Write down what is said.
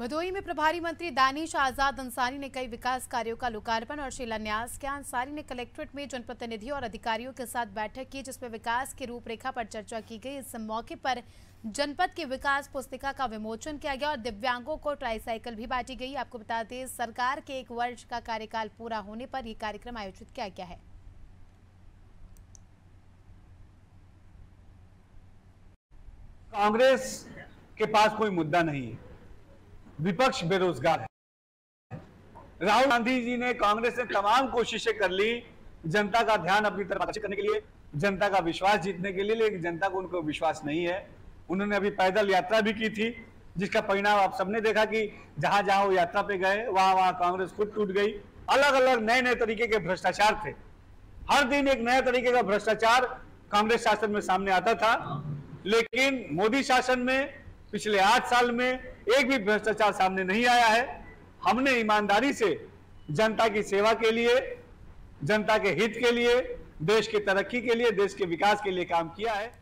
भदोही में प्रभारी मंत्री दानिश आज़ाद अंसारी ने कई विकास कार्यों का लोकार्पण और शिलान्यास किया। अंसारी ने कलेक्ट्रेट में जनप्रतिनिधियों और अधिकारियों के साथ बैठक की, जिसमें विकास की रूपरेखा पर चर्चा की गई। इस मौके पर जनपद की विकास पुस्तिका का विमोचन किया गया और दिव्यांगों को ट्राईसाइकिल भी बांटी गई। आपको बता दें, सरकार के एक वर्ष का कार्यकाल पूरा होने पर यह कार्यक्रम आयोजित किया गया है। कांग्रेस के पास कोई मुद्दा नहीं है। विपक्ष बेरोजगार है। राहुल गांधी जी ने कांग्रेस ने तमाम कोशिशें कर ली जनता का ध्यान अपनी तरफ़ आकर्षित करने के लिए, जनता का विश्वास जीतने के लिए, लेकिन जनता को उनको विश्वास नहीं है। उन्होंने अभी पैदल यात्रा भी की थी, जिसका परिणाम आप सबने देखा कि जहाँ जहाँ वो यात्रा पे गए, वहाँ वहाँ कांग्रेस खुद टूट गई। अलग अलग नए नए तरीके के भ्रष्टाचार थे। हर दिन एक नया तरीके का भ्रष्टाचार कांग्रेस शासन में सामने आता था। लेकिन मोदी शासन में पिछले आठ साल में एक भी भ्रष्टाचार सामने नहीं आया है। हमने ईमानदारी से जनता की सेवा के लिए, जनता के हित के लिए, देश की तरक्की के लिए, देश के विकास के लिए काम किया है।